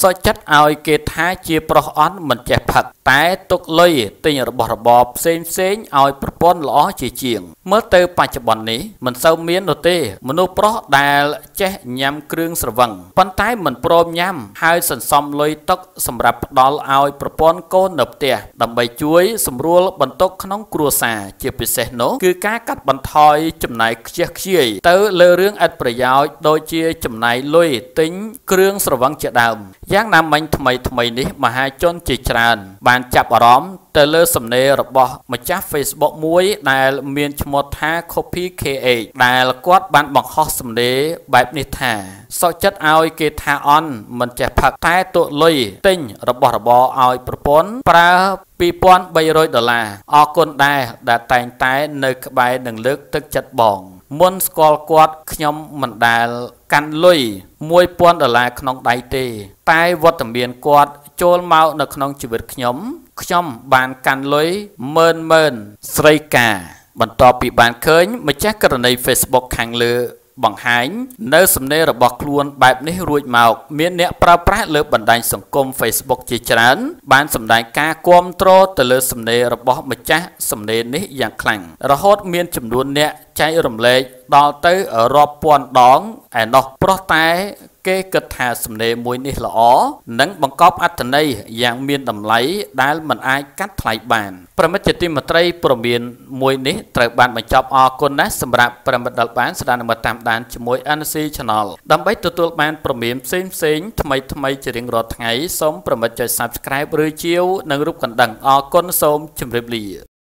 សុចចិត្តឲ្យគេថាជាប្រុសអន់មិនចេះផឹ កតែទុកលុយទិញរបស់របរផ្សេងផ្សេងឲ្យប្រពន្ធល្អជាជាង មើលទៅបច្ចុប្បន្ននេះមិនសូវមាននោះទេ មនុស្សប្រុសដែលចេះញ៉ាំគ្រឿងស្រវឹងប៉ុន្តែមិនព្រមញ៉ាំហើយសន្សំលុយទុកសម្រាប់ផ្ដល់ឲ្យប្រពន្ធកូននៅផ្ទះដើម្បីជួយសម្រួលបន្ទុកក្នុងគ្រួសារជាពិសេសនោះគឺការកាត់បន្ថយចំណាយខ្ជះខ្ជាយទៅលើរឿងឥតប្រយោជន៍ដូចជាចំណាយលុយទិញគ្រឿងស្រវឹងជាដើមយ៉ាងណាមិញថ្មីថ្មីនេះមហាជនជាច្រើនបានចាប់អារម្មណ៍ទៅលើសំណេររបស់ម្ចាស់ Facebook មួយដែលមានឈ្មោះថា Copy KH ដែលគាត់បានបង្ហោះសំណេរបែបនេះថាសុខចិត្តឲ្យគេថាអន់មិនចេះផឹកតែទក់លុយទិញរបស់របរឲ្យប្រពន្ធប្រើ2300ដុល្លារអរគុណដែរដែលតែងតែនៅក្បែរនឹងលើកទឹកចិត្តបង មុនស្គាល់គាត់ខ្ញុំមិនដែលកាន់លុយ1000ដុល្លារក្នុងដៃទេ តែវត្តមានគាត់ចូលមកនៅក្នុងជីវិតខ្ញុំខ្ញុំបានកាន់លុយម៉ឺនម៉ឺនស្រីកាបន្ទាប់ពីបានឃើញម្ចាស់ករណី Facebook ខាងលើបង្ហាញនៅសំណេររបស់ខ្លួនបែបនេះរួចមក មានអ្នកប្រើប្រាស់លើបណ្ដាញសង្គម Facebook ជាច្រើន បានសម្ដែងការគាំទ្រទៅលើសំណេររបស់ម្ចាស់សំណេរនេះយ៉ាងខ្លាំងរហូតមានចំនួនអ្នក ចែករំលែកដល់ទៅរាប់ពាន់ដងឯណោះព្រោះតែគេគិតថាសំណេរមួយនេះល្អនិងបង្កប់អត្ថន័យយ៉ាងមានតម្លៃដែលមិនអាចកាត់ថ្លៃបានប្រមិត្តជាទីមត្រីព្រមានមួយនេះត្រូវបានបញ្ចប់អរគុណណាស់សម្រាប់ប្រមិត្តដែលបានស្ដាប់និងតាមដានជាមួយ NC Channel ដើម្បីទទួលបានព្រមានផ្សេងផ្សេងថ្មីថ្មីជារៀងរាល់ថ្ងៃសូមប្រមិត្តចុច Subscribe ឬជាវនិងរូបកណ្ដឹងអរគុណសូមជម្រាបលា